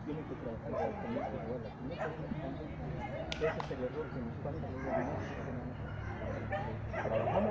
Aquí no Ese es el error que nos pasa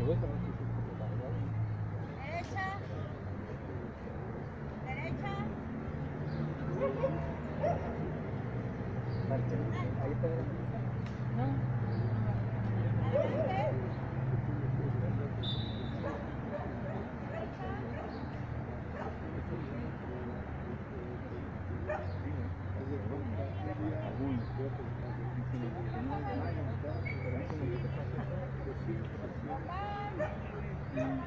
Derecha. Derecha. Ahí está. La Adelante.